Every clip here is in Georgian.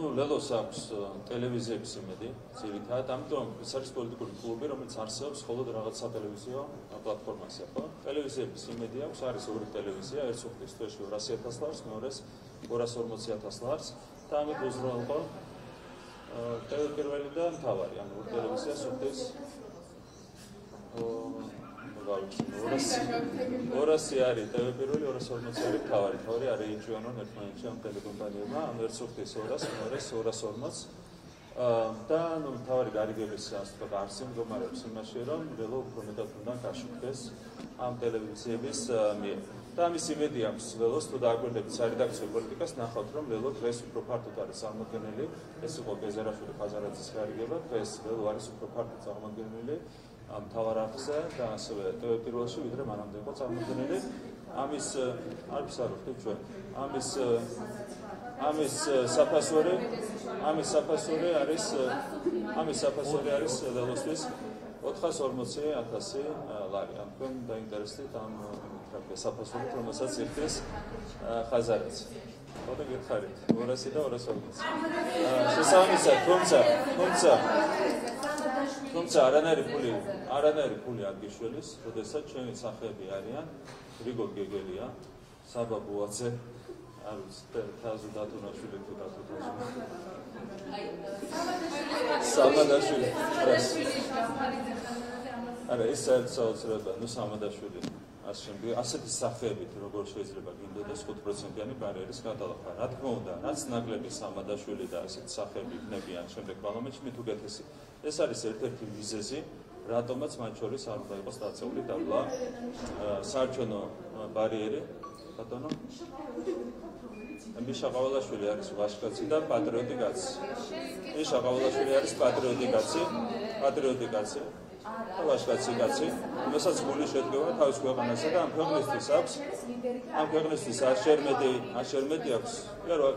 ну ლელოს აქვს ტელევიზიების იმედი ძირითადად ამიტომ ეს არის პოლიტიკური კლუბი რომელიც არსებობს მხოლოდ რაღაც სატელევიზიო პლატფორმაზე ხო ტელევიზიების იმედი აქვს არის ორი ტელევიზია ერთ სოფლის თვეში 200000 ლარს მეორეს 240000 ლარს და ამით უზრუნველყო პირველი და მთავარი ანუ ტელევიზია სოფლის 200 არის ტელე პირველი 240 არის თავარი თავარი არის ინჟუანონ ერთმანეთში ამ ტელეკომპანიებმა. ამ ერთ სოფლის 200 მეორე 240 და ნუ თავარი გარიგების ასე ვთქვათ არსი მდგომარეობს იმაში რომ ველო უფრო მეტად უნდა გაშუქდეს ამ ტელევიზიების მიერ. და ამის იმედი აქვს ველოს თუ დააკვირდებით სარედაქციო პოლიტიკას ნახავთ რომ ველო დღეს უფრო ფართოდ არის წარმოქმნილი ეს იყო გეზერაშვილი ფაზარაძის გარიგება. დღეს ველო არის უფრო ფართოდ წარმოქმნილი ამ თავარ არხზე და ასევე პირველში ვიდრე მანამდე იყო წარმოქმნილი ამის არ ვხდით ჩვენ ამის ამის საფასური ამის საფასური არის ამის საფასური არის ლელოსთვის 440.000 ლარი. ამ თქვენ დაინტერესდით ამ ტრაფიკ საფასური რომელსაც იხდეს ხაზარიც. ხოდა გითხარით 200 და 240. შესაბამისად, თუმცა, თუმცა თუმცა არანაირი ფული არანაირი ფული არ გიშველის, როდესაც ჩვენი სახეები არიან რიგო გეგელია, საბა ბუაძე, არ ვიცი, თაზუ დათუნაშვილი თუ დათუნაშვილი. სამადაშვილი. არა, ეს საერთოდ ნუ სამადაშვილი. ასე შემდეგ ასეთი სახეებით როგორ შეიძლება გინდოდეს 5%-იანი ბარიერის გადალახვა. რა თქმა უნდა, რაც ნაკლები სამადაშვილი და ასეთი სახეები იქნებიან შემდეგ პარლამენტში მით უკეთესი. ეს არის ერთ-ერთი მიზეზი, რატომაც მათ შორის არ უნდა იყოს დაწეული დაბლა საარჩევნო ბარიერი. ბატონო მიშა ყავალაშვილი არის ვაშკაცი და პატრიოტი კაცი. მიშა ყავალაშვილი არის პატრიოტი კაცი, პატრიოტი კაცი. ვაშკაცი კაცი, რომელსაც გული შედგება თავის ქვეყანასა და ამ ქვეყნისთვის აქვს. ამ ქვეყნისთვის არ შერმედი, არ შერმედი აქვს. იარო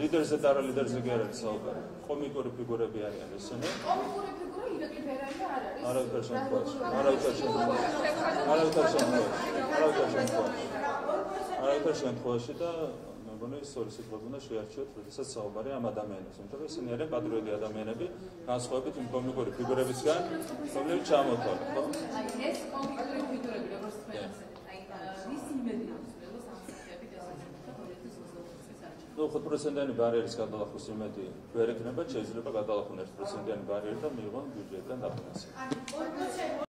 ლიდერზე და არა ლიდერზე კი არ არის საუბარი. კომიკური ფიგურები არიან ესენი. კომიკური ფიგურა ირაკლი ბერანი არ არის. არა ვთქვი შემთხვევაში. არა ვთქვი შემთხვევაში. არა ვთქვი შემთხვევაში. არა ვთქვი შემთხვევაში. არა ვთქვი შემთხვევაში და მეგონი სწორი სიტყვები უნდა შეარჩიოთ, როდესაც საუბარი ამ ადამიანებს, იმიტომ რომ ისინი არიან პატრიოტი ადამიანები, განსხვავებით იმ კომიკური ფიგურებისგან, რომლებიც ჩამოთვალე, ხო? აი ეს კომიკური ფიგურები, როგორც ასე, აი ის იმედი აქვს, რომ სამსახიები ну 5%-იანი ბარიერის გადალახვის იმედი ვერ ექნება, შეიძლება გადალახონ 1%-იანი ბარიერი და მიიღონ ბიუჯეტიდან დაფინანსება.